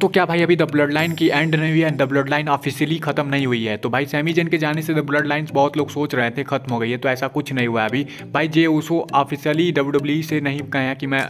तो क्या भाई अभी द ब्लड लाइन की एंड नहीं हुई है? द ब्लड लाइन ऑफिशियली खत्म नहीं हुई है। तो भाई सैमी जेन के जाने से द ब्लड लाइन बहुत लोग सोच रहे थे खत्म हो गई है तो ऐसा कुछ नहीं हुआ अभी। भाई जे उसको ऑफिशियली डब्ल्यू से नहीं कहें कि मैं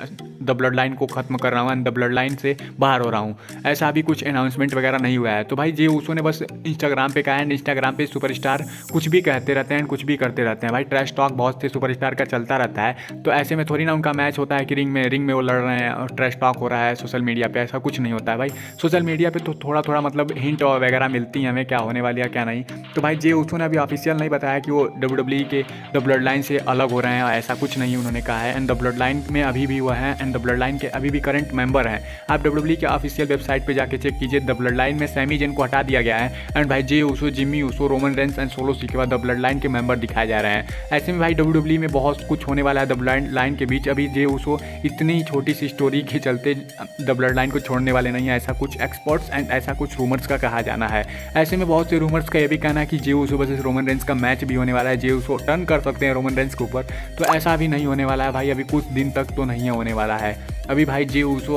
द ब्लड लाइन को खत्म कर रहा हूँ एंड द ब्लड लाइन से बाहर हो रहा हूँ। ऐसा अभी कुछ अनाउंसमेंट वगैरह नहीं हुआ है। तो भाई जे उसो ने बस इंस्टाग्राम पे कहा एंड इंस्टाग्राम पे सुपरस्टार कुछ भी कहते रहते हैं कुछ भी करते रहते हैं। भाई ट्रैश टॉक बहुत से सुपरस्टार का चलता रहता है। तो ऐसे में थोड़ी ना उनका मैच होता है कि रिंग में रिंग में वो लड़ रहे हैं और ट्रैश टॉक हो रहा है सोशल मीडिया पर ऐसा कुछ नहीं होता है भाई। सोशल मीडिया पर तो थोड़ा थोड़ा मतलब हिंट वगैरह मिलती हैं हमें, क्या होने वाली है, क्या नहीं। तो भाई जे उसो ने अभी ऑफिशियल नहीं बताया कि वो डब्ल्यू डब्ल्यू के द ब्लड लाइन से अलग हो रहे हैं, ऐसा कुछ नहीं उन्होंने कहा है। एंड द ब्लड लाइन में अभी भी वो है एंड द ब्लड लाइन के अभी भी करंट मेंबर हैं। आप डब्ल्यू के ऑफिशियल वेबसाइट पर जाकर चेक कीजिए, द ब्लड लाइन में सैमी जेन को हटा दिया गया है एंड भाई Jey Uso Jimmy Uso, Roman Reigns and Solo C के बाद द ब्लड लाइन के मेंबर दिखाए जा रहे हैं। ऐसे में भाई डब्ल्यू में बहुत कुछ होने वाला है द ब्लड लाइन के बीच। अभी जे उसो इतनी छोटी सी स्टोरी के चलते द ब्लड लाइन को छोड़ने वाले नहीं है। ऐसा कुछ एक्सपर्ट्स एंड ऐसा कुछ रूमर्स का कहा जाना है। ऐसे में बहुत से रूमर्स का यह भी कहना है कि Jey Uso versus Roman Reigns का मैच भी होने वाला है। जे उसो टर्न कर सकते हैं रोमन रेंस के ऊपर। तो ऐसा भी नहीं होने वाला है भाई। अभी कुछ दिन तक तो नहीं होने वाला है। अभी भाई जे ऊसो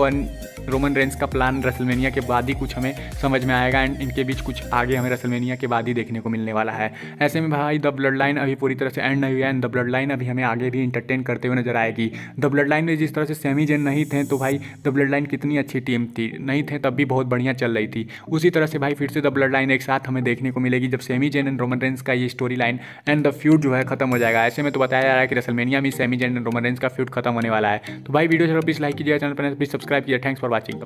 रोमन रेंस का प्लान रसलमेनिया के बाद ही कुछ हमें समझ में आएगा एंड इनके बीच कुछ आगे हमें रसलमेनिया के बाद ही देखने को मिलने वाला है। ऐसे में भाई द ब्लड लाइन अभी पूरी तरह से एंड नहीं हुआ एंड द ब्लड लाइन अभी हमें आगे भी इंटरटेन करते हुए नज़र आएगी। द ब्लड लाइन में जिस तरह से सेमी जेन नहीं थे तो भाई द ब्लड लाइन कितनी अच्छी टीम थी। नहीं थे, तब भी बहुत बढ़िया चल रही थी। उसी तरह से भाई, फिर से द ब्लड लाइन एक साथ हमें देखने को मिलेगी जब Sami Zayn and Roman Reigns का ये storyline and the feud जो है खत्म हो जाएगा। ऐसे में तो बताया जा रहा है कि रसलमेनिया में Sami Zayn and Roman Reigns का फ्यूड खत्म होने वाला है। तो भाई, वीडियो चलो प्लीज़ लाइक कीजिए चैनल पर प्लीज़ सब्सक्राइब कीजिए थैंक्स फॉर I think.